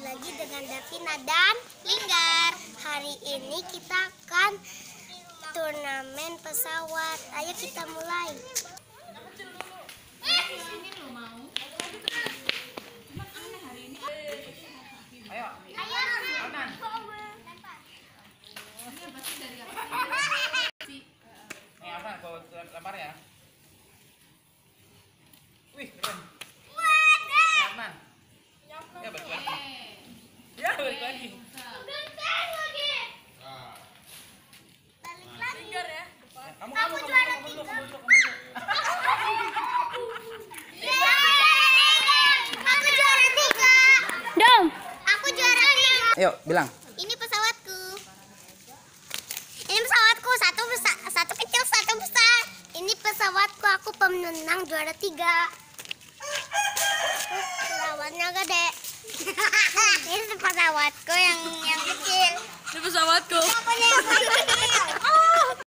lagi dengan Davina dan Linggar. Hari ini kita akan turnamen pesawat. Ayo kita mulai. Ayo. Kamu Aku kamu juara kamu tiga. kamu kamu. Aku juara tiga. Dom. Aku juara tiga. Ayo, bilang. Ini pesawatku. Ini pesawatku satu besar, satu kecil, satu besar. Ini pesawatku. Aku pemenang juara tiga. Pesawatnya gede. Ini pesawatku yang